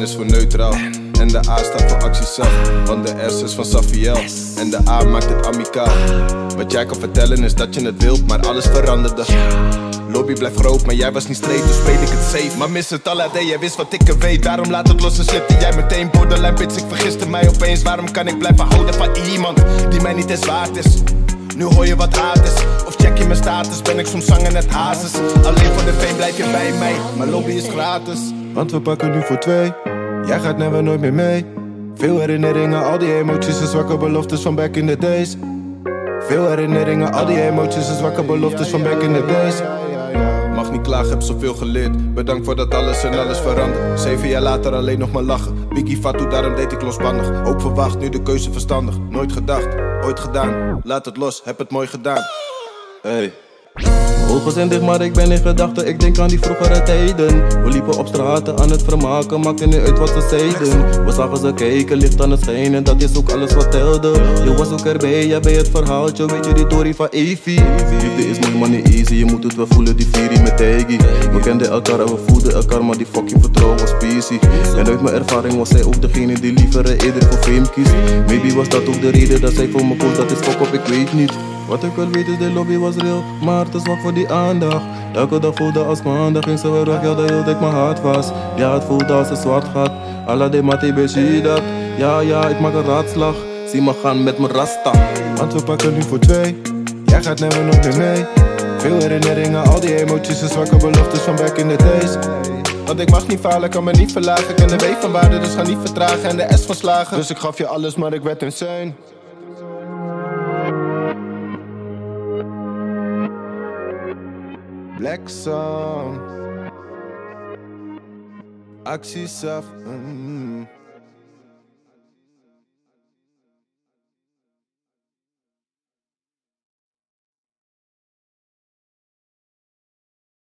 is voor neutraal. En de A staat voor actiesaf, want de S is van Safiel. En de A maakt het amicaal. Wat jij kan vertellen is dat je het wilt, maar alles veranderde. Lobby blijft groot, maar jij was niet straight, dus speel ik het safe. Maar mis het al jij wist wat ik er weet. Daarom laat het los en slipte jij meteen borderline bitch. Ik vergiste mij opeens, waarom kan ik blijven houden van iemand die mij niet eens waard is? Nu hoor je wat haat is, of check je mijn status, ben ik soms zanger net hazes. Alleen voor de fame blijf je bij mij, maar lobby is gratis. Want we pakken nu voor twee, jij gaat never nooit meer mee. Veel herinneringen, al die emoties en zwakke beloftes van back in the days. Veel herinneringen, al die emoties en zwakke beloftes van back in the days. Mag niet klagen, heb zoveel geleerd. Bedankt voor dat alles en alles verandert. Zeven jaar later alleen nog maar lachen. Biggie Fatou, daarom deed ik losbandig. Ook verwacht, nu de keuze verstandig. Nooit gedacht, ooit gedaan. Laat het los, heb het mooi gedaan. Hey. Ogen maar ik ben in gedachten. Ik denk aan die vroegere tijden. We liepen op straten aan het vermaken, maakte niet uit wat ze zeiden. We zagen ze kijken, licht aan het schijnen, dat is ook alles wat telde. Je was ook erbij, jij bij het verhaaltje, weet je die Tory van Evie. Liefde is nog maar niet easy, je moet het wel voelen, die Fury met Taggy. We kenden elkaar en we voelden elkaar, maar die fucking vertrouwen was specie. En uit mijn ervaring was zij ook degene die liever eerder voor fame kiest. Maybe was dat ook de reden dat zij voor me koos, dat is fuck op, ik weet niet. Wat ik wel weet is de lobby was real, maar te zwak voor die aandacht. Elke dag voelde als maandag, ging ze weer weg, ja dat hield ik mijn hart vast. Ja, het voelde als een zwart gat, alla de mati dat. Ja, ja, ik maak een raadslag, zie me gaan met mijn rasta. Want we pakken nu voor twee, jij gaat never nooit meer mee. Veel herinneringen, al die emoties en zwakke beloftes van back in the days. Want ik mag niet falen, kan me niet verlagen. Ik ken de W van waarde, dus ga niet vertragen. En de S van slagen. Dus ik gaf je alles, maar ik werd insane. black songs. Oxy soft. Mm -hmm.